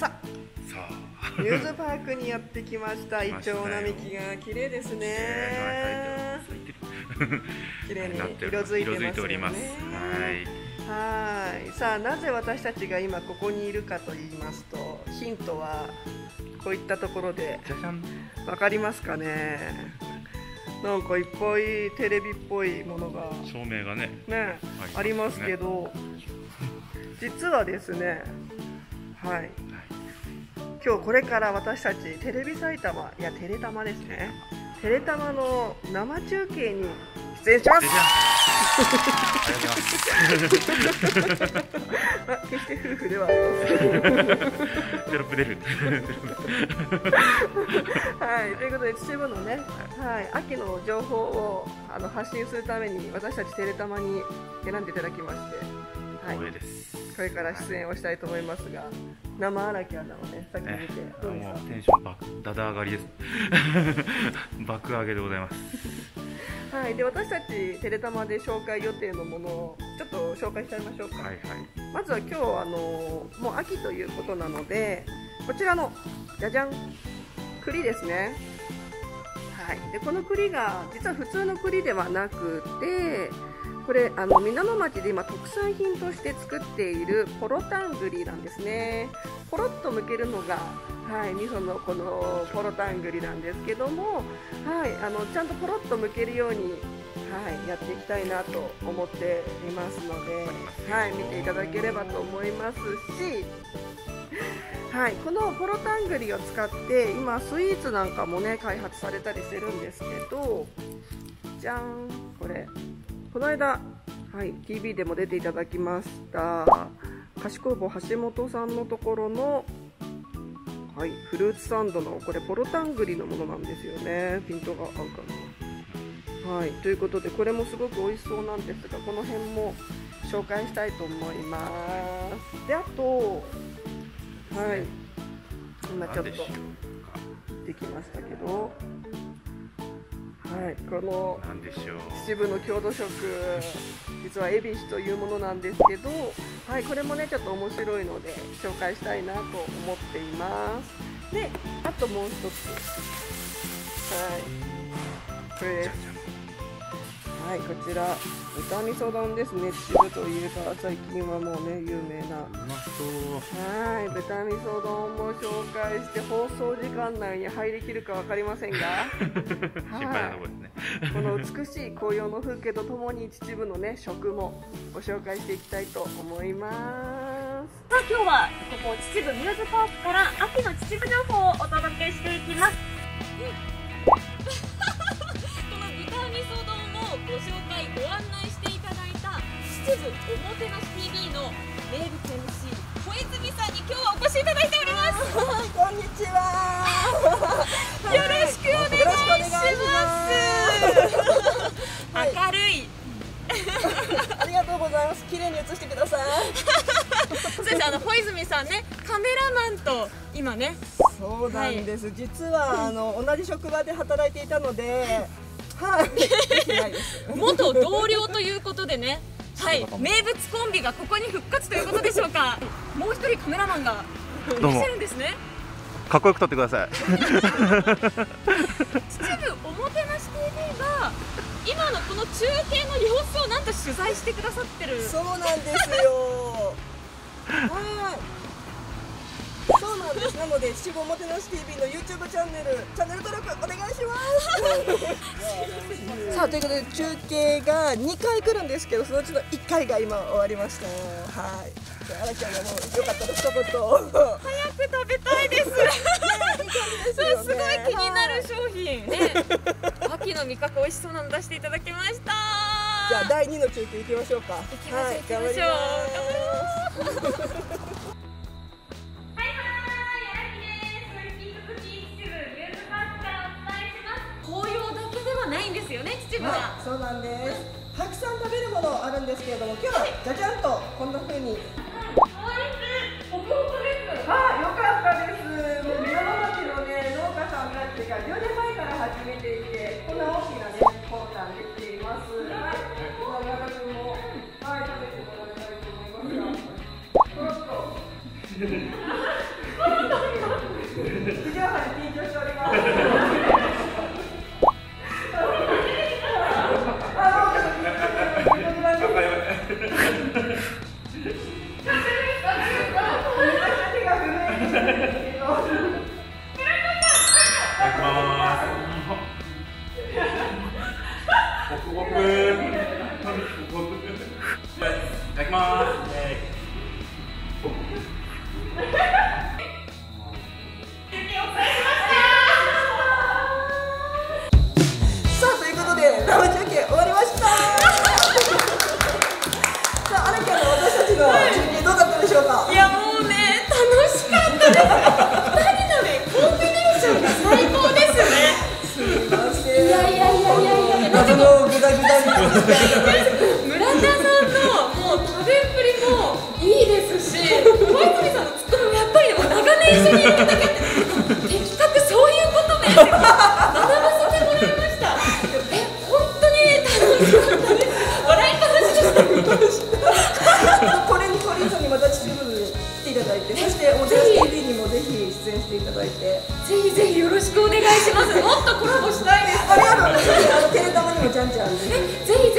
さあミューズパークにやってきました。イチョウ並木が綺麗ですね。綺麗に色づいてますね。はい。さあなぜ私たちが今ここにいるかと言いますとヒントはこういったところで。分かりますかね？なんかいっぱいテレビっぽいものが。照明がね。ね。ありますけど。実はですねはい、今日これから私たちテレビ埼玉いやテレタマですね。テレタマの生中継に出演します。決して夫婦ではありません。テロップ出る。はい、ということで秩父のね、はい、秋の情報をあの発信するために私たちテレタマに選んでいただきまして、はい、光栄です。これから出演をしたいと思いますが、生荒木アナをね、先に見て、どうですか？テンション爆、だだ上がりです。爆上げでございます。はい、で私たちテレタマで紹介予定のものをちょっと紹介しちゃいましょうか。はいはい、まずは今日あのもう秋ということなので、こちらのじゃじゃん栗ですね。はい、でこの栗が実は普通の栗ではなくて。これあの皆野町で今特産品として作っているポロタングリなんですね。ポロッと剥けるのがはい味噌のこのポロタングリなんですけどもはいあのちゃんとポロッと剥けるようにはいやっていきたいなと思っていますのではい見ていただければと思いますしはい、このポロタングリを使って今スイーツなんかもね開発されたりしてるんですけどじゃんこれ。この間、はい、TV でも出ていただきました菓子工房橋本さんのところの、はい、フルーツサンドのこれポロタングリのものなんですよねピントが合うかな。はいということでこれもすごく美味しそうなんですがこの辺も紹介したいと思います。であとはい今ちょっとできましたけどはい、この秩父の郷土食実は恵比寿というものなんですけど、はい、これもねちょっと面白いので紹介したいなと思っています。であともう一つ。はい。これですはいこちら豚味噌丼ですね。秩父といえば最近はもうね有名な。うまそう。はい豚味噌丼も紹介して放送時間内に入りきるか分かりませんが。心配なとこですね。この美しい紅葉の風景とともに秩父のね食もご紹介していきたいと思います。さあ今日はここ秩父ミューズパークから秋の秩父情報をお届けしていきます、ご秩父おもてなし TV の名物 MC 小泉さんに今日はお越しいただいております。こんにちは。よろしくお願いします。明るい。ありがとうございます。綺麗に映してください。そうです。あの小泉さんねカメラマンと今ね。そうなんです、はい、実はあの同じ職場で働いていたのではい、元同僚ということでねはい、名物コンビがここに復活ということでしょうか。もう一人カメラマンがいらっしゃるんですね。かっこよく撮ってください。秩父おもてなし TV が今のこの中継の様子をなんと取材してくださってる。そうなんですよ。はい。そうなんです。なので七五もてなし TV の YouTube チャンネルチャンネル登録お願いします。さあということで中継が2回来るんですけどそのうちの1回が今終わりました。はい。あらちゃんがもうよかったら一言。早く食べたいです。ね、すごい気になる商品。ね秋の味覚美味しそうなの出していただきました。じゃあ第2の中継行きましょうか。行きましょう、はい、行きましょう。頑張りますはい、そうなんですたくさん食べるものあるんですけれども今日はじゃじゃんとこんな風にはい、よかったです。もう宮野町のね農家さんたちが10年前から始めていて、こんな大きなねコーナーできています。はい、この山田君もはい食べてもらいたいと思いますが、とろっと。いただきますさあということでラムちゃん村田さんのもう食べっぷりもいいですし小泉さんのツッコミもやっぱりもう長年一緒にいるだけって的確そういうことね学ばせてもらいましたえ本当に楽しかったです笑いっぱなしでしたこれにこれ以上にまた秩父に来ていただいてそしておじゃす TV にもぜひ出演していただいてぜひぜひよろしくお願いしますもっとコラボしたいですありがとうございますテレタマにもちゃんちゃんぜひ